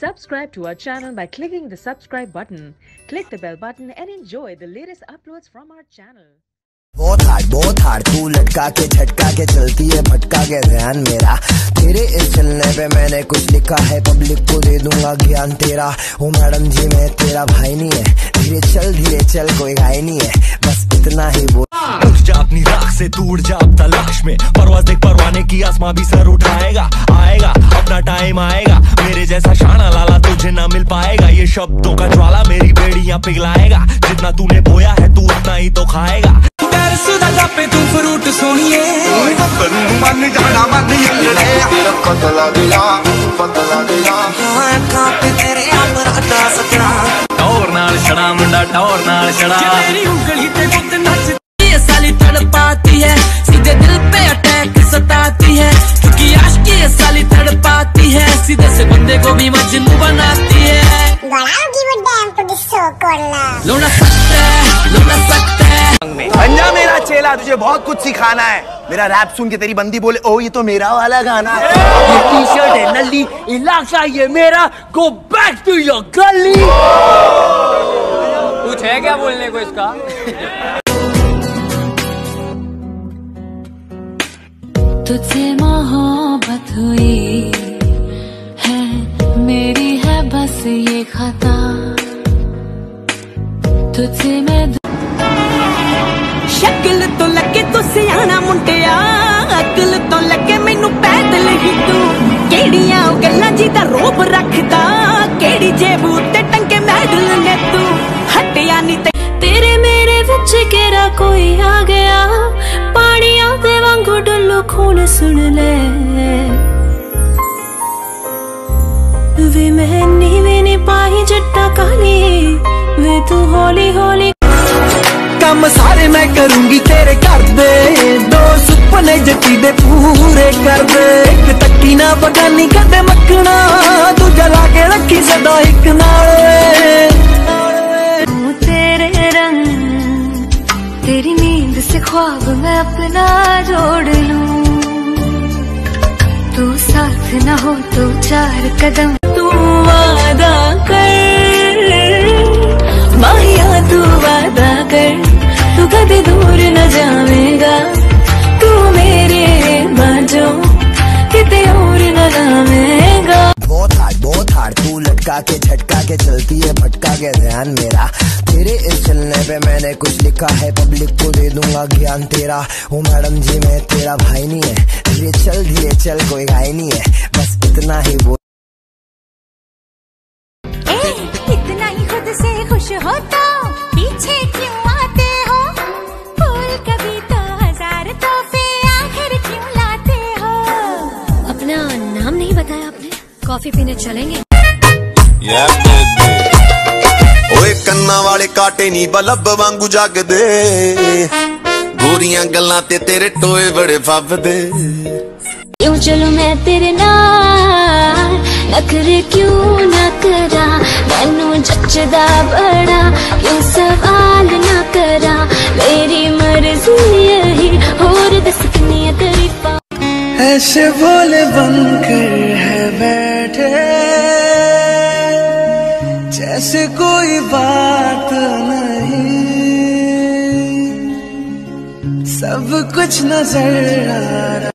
Subscribe to our channel by clicking the subscribe button. Click the bell button and enjoy the latest uploads from our channel. बहुत hard बहुत hard तू लटका के, झटका के चलती है, भटका के ध्यान मेरा। तेरे इस चलने पे मैंने कुछ लिखा है पब्लिक को दे दूँगा ज्ञान तेरा। ओ मैडम जी, मैं तेरा भाई नहीं है। धीरे चल धीरे चल, कोई घाई नहीं है। बस इतना ही बोल। से तू उड़ जा अब तलाश में परवाज देख परवाने की आसमां भी सर उठाएगा आएगा अपना टाइम आएगा मेरे जैसा शाना लाला तुझे ना मिल पाएगा ये शब्दों का ज्वाला मेरी बेड़ियां पिघलाएगा जितना तूने बोया है तू उतना ही तो खाएगा ਪੈਰਸ ਦਾ ਜਾਪੇ ਤੂੰ ਫਰੂਟ ਸੋਣੀਏ ਮਨ ਜਾਣਾ ਮਨ ਯੰਗੜੇ ਪਤਲਾ ਦਿਲਾ ਪਤਲਾ ਦਿਲਾ ਹਾਂ ਕਾਪੇ ਤੇਰੇ ਅਮਰਾਦਾ ਸਜਣਾ ਟੌਰ ਨਾਲ ਛੜਾ ਮੁੰਡਾ ਟੌਰ ਨਾਲ ਛੜਾ ਤੇਰੀ ਉਂਗਲੀ ਤੇ ਗੁੱਤ ਨੱਚਦੀ तड़पाती है सीधे दिल पे अटैक सताती है क्योंकि आशिकी ये साली तड़पाती है सीधे से बंदे को भी मजनू बनाती है। सकता है सकता है। मेरा चेला तुझे बहुत कुछ सिखाना है। मेरा रैप सुन के तेरी बंदी बोले ओ ये तो मेरा वाला गाना है। ये टी शर्ट है नली इलाका ये मेरा। गो बैक टू योर गली कुछ है क्या बोलने को इसका? तुझसे मोहब्बत हुई है मेरी है बस ये खता तुझसे मैं ਸ਼ਕਲ ਤੋਂ ਲੱਗੇ ਤੂੰ ਸਿਆਣਾ ਮੁੰਡਿਆ ਅਕਲ ਤੋਂ ਲੱਗੇ ਮੈਨੂੰ ਪੈਦਲ ਹੀ ਤੂੰ ਕਿਹੜੀਆਂ ਉਹ ਗੱਲਾਂ ਜੀ ਦਾ ਰੋਬ ਰੱਖਦਾ ਕਿਹੜੀ ਜੇਬ ਉੱਤੇ ਟੰਗੇ ਮੈਡਲ ਨੇ ਤੂੰ ਹਟਿਆ ਨਹੀਂ ਤੇ तेरे मेरे विच केरा कोई आ गया पानिया दे वांगू डुल्लो खून सुन ले वे मैं नीवे नी पाई जट्टा काली वे तू हौली हौली ਕੰਮ ਸਾਰੇ ਮੈਂ ਕਰੂੰਗੀ ਤੇਰੇ ਘਰ ਦੇ ਦੋ ਸੁਪਨੇ ਜੱਟੀ ਦੇ ਪੂਰੇ ਕਰ ਦੇ ਇੱਕ ਟੱਕੀ ਨਾ ਬਗਾਨੀ ਕਦੇ ਮੱਖਣਾ ਦੂਜਾ ਲਾ ਕੇ ਰੱਖੀ ਸਦਾ ਇੱਕ ਨਾਲ न हो तो चार कदम। तू वादा कर, माहिया, तू वादा कर। तू कभी दूर न जाएगा तू मेरे बाजो, कितने और न जावेगा। बहुत हार्ड बहुत हार्ड तू लटका के, झटका के चलती है भटका। के ध्यान मेरा। तेरे इस चलने पे मैंने कुछ लिखा है पब्लिक को दे दूँगा ज्ञान तेरा। ओ मैडम जी मैं तेरा भाई नहीं है। धीरे चल धीरे चल कोई घाई नहीं है। बस इतना ही बोल इतना ही खुद से खुश हो तो पीछे क्यों आते हो? फूल कभी तो हज़ार तोहफे आखिर क्यों लाते हो? अपना नाम नहीं बताया आपने? कॉफ़ी पीने चलेंगे? ਓਏ ਕੰਨਾਂ ਵਾਲੇ ਕਾਟੇ ਨਹੀਂ ਬਲਬ ਵਾਂਗੂ ਜਗਦੇ ਗੋਰੀਆਂ ਗੱਲਾਂ ਤੇ ਤੇਰੇ ਟੋਏ ਬੜੇ ਫੱਬਦੇ ਯੋ ਚਲੋ ਮੈਂ ਤੇਰੇ ਨਾਲ ਨਖਰੇ ਕਿਉਂ ਨਾ ਕਰਾਂ ਮੈਨੂੰ ਜੱਚਦਾ ਬੜਾ ਯੋ ਸਵਾਲ ਨਾ ਕਰਾਂ ਮੇਰੀ ਮਰਜ਼ੀ ਯਹੀ ਹੋਰ ਦੱਸ ਕਿੰਨੀ ਤੇਰੀ ਪਾ ਐਸੇ ਭੋਲੇ ਬਨ ਕਰ ਹੈ ਬੈਠੇ बात नहीं। सब कुछ नज़र आ रहा।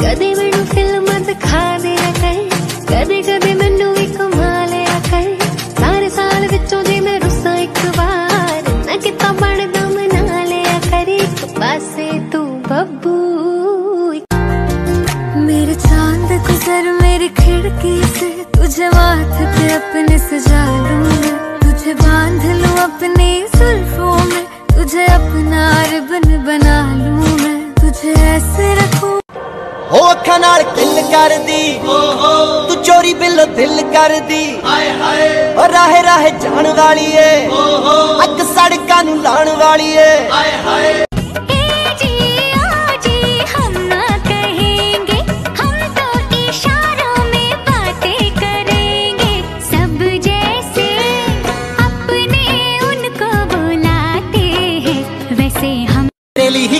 कदे मैनू फ़िल्म दिखा दे कर कदे कदे मैनू भी घुमा लिया कर सारे साल विचों जे मैं रुसा एक बार। मैं ना बन दम ना लिया कर एक पासे तू बब्बू। मेरे चाँद गुजर मेरी खिड़की से। तुझे माथे पे अपने सजा लूँ तुझे बाँध लूँ अपनी सुल्फों में, तुझे अपना रिबन बना लूँ मैं, तुझे ऐसे रखूँ। हो अखा नाल किल कर दी, तू चोरी बिल दिल कर दी। और राहे राहे जान वाली है अक सड़का नु लान वाली है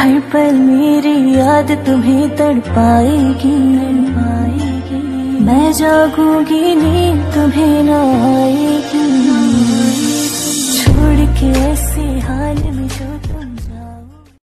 हर पल मेरी याद तुम्हें तड़पाएगी। पाएगी मैं जागूँगी, नींद तुम्हें न आएगी। छोड़ के ऐसे हाल में